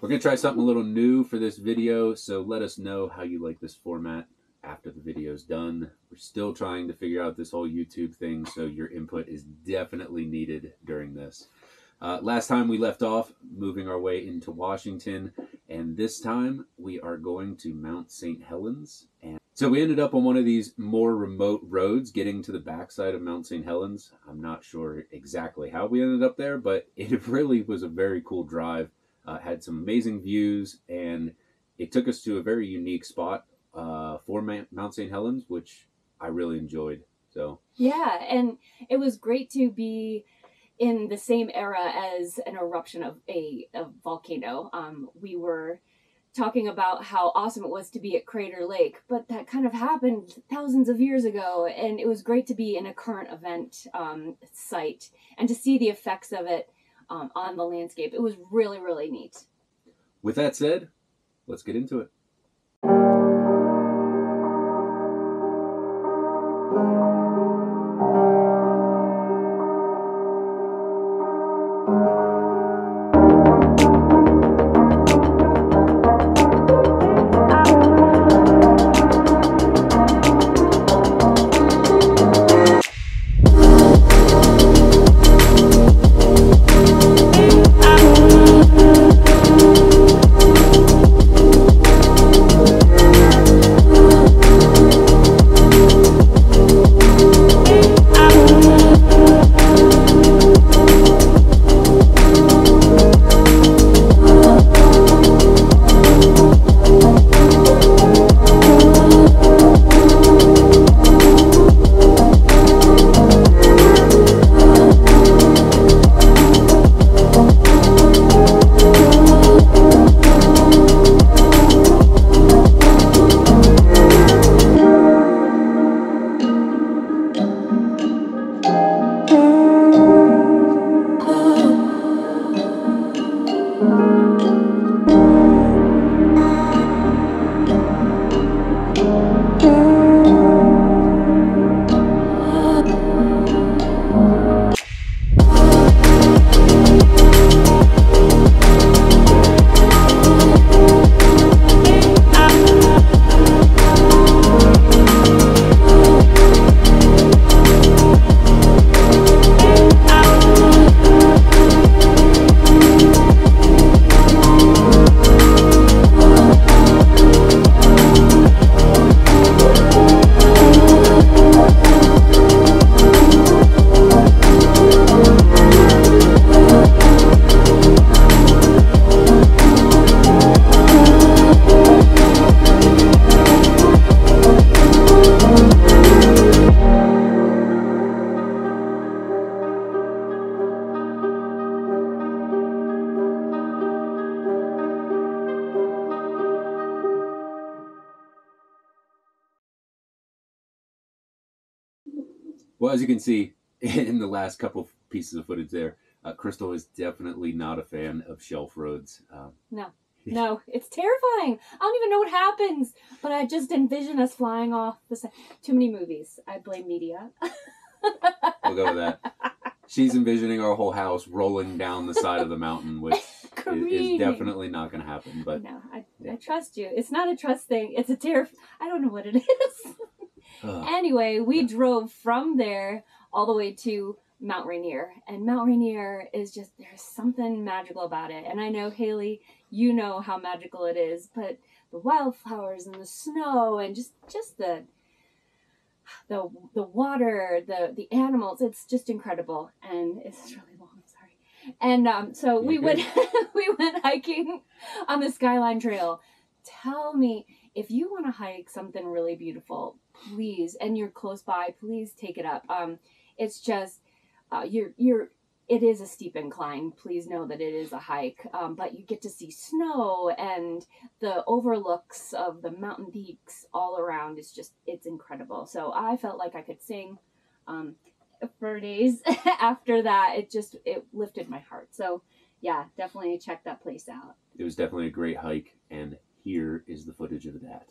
We're going to try something a little new for this video, so let us know how you like this format after the video's done. We're still trying to figure out this whole YouTube thing, so your input is definitely needed during this. Uh, last time we left off moving our way into Washington, and this time we are going to Mount St. Helens. And so we ended up on one of these more remote roads getting to the backside of Mount St. Helens. I'm not sure exactly how we ended up there, but it really was a very cool drive uh, had some amazing views, and it took us to a very unique spot uh, for Mount St. Helens, which I really enjoyed. So yeah, and it was great to be in the same era as an eruption of a, a volcano. Um, we were talking about how awesome it was to be at Crater Lake, but that kind of happened thousands of years ago, and it was great to be in a current event um, site and to see the effects of it um, on the landscape. It was really, really neat. With that said, let's get into it. Well, as you can see in the last couple pieces of footage there, uh, Crystal is definitely not a fan of shelf roads. Um, no, no, it's terrifying. I don't even know what happens, but I just envision us flying off the side. Too many movies. I blame media. we'll go with that. She's envisioning our whole house rolling down the side of the mountain, which is, is, definitely not going to happen. But no, I, I trust you. It's not a trust thing. It's a terror. I don't know what it is. Anyway, we drove from there all the way to Mount Rainier. And Mount Rainier is just, there's something magical about it. And I know, Haley, you know how magical it is, but the wildflowers and the snow and just, just the, the, the water, the, the animals, it's just incredible. And it's really long, sorry. And um, so we went, we went hiking on the Skyline Trail. Tell me, if you want to hike something really beautiful, please, and you're close by, please take it up. Um, it's just uh, you're you're it is a steep incline. Please know that it is a hike, um, but you get to see snow and the overlooks of the mountain peaks all around. It's just it's incredible. So I felt like I could sing um, for days after that. It just it lifted my heart. So yeah, definitely check that place out. It was definitely a great hike, and here is the footage of that.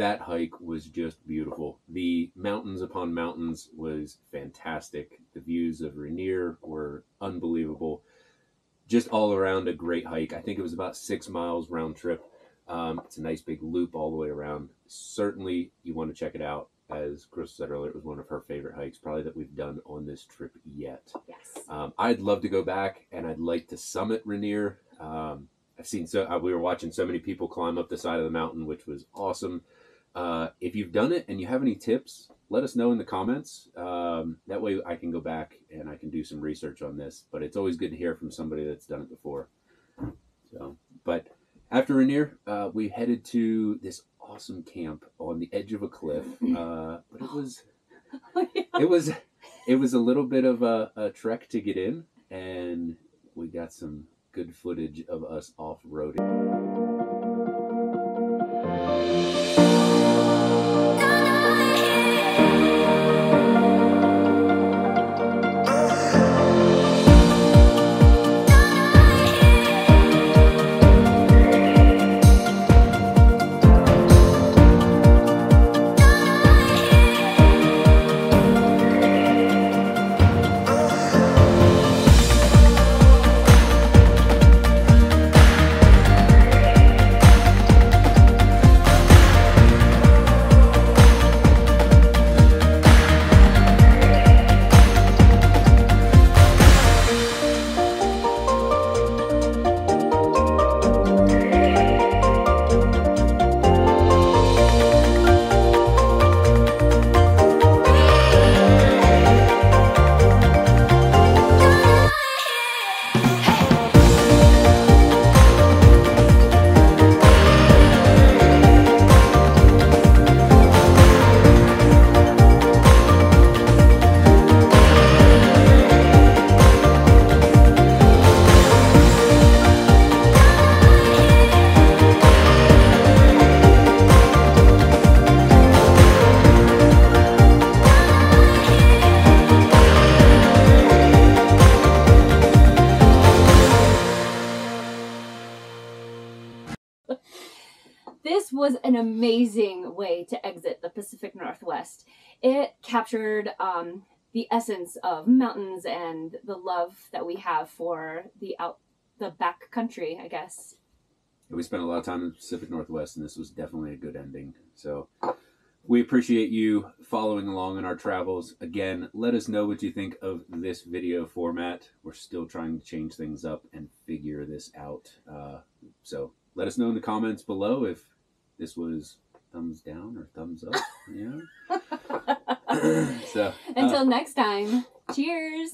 That hike was just beautiful. The mountains upon mountains was fantastic. The views of Rainier were unbelievable. Just all around a great hike. I think it was about six miles round trip. Um, it's a nice big loop all the way around. Certainly, you want to check it out. As Chris said earlier, it was one of her favorite hikes, probably that we've done on this trip yet. Yes. Um, I'd love to go back, and I'd like to summit Rainier. Um, I've seen so uh, we were watching so many people climb up the side of the mountain, which was awesome. Uh, if you've done it and you have any tips, let us know in the comments. Um, that way, I can go back and I can do some research on this. But it's always good to hear from somebody that's done it before. So, but after Rainier, uh, we headed to this awesome camp on the edge of a cliff. Uh, but it was it was it was a little bit of a, a trek to get in, and we got some good footage of us off roading. Was an amazing way to exit the Pacific Northwest. It captured um, the essence of mountains and the love that we have for the out the back country, I guess. We spent a lot of time in the Pacific Northwest, and this was definitely a good ending. So we appreciate you following along in our travels. Again, let us know what you think of this video format. We're still trying to change things up and figure this out. Uh, so let us know in the comments below if this was thumbs down or thumbs up. Yeah. so until uh, next time, cheers.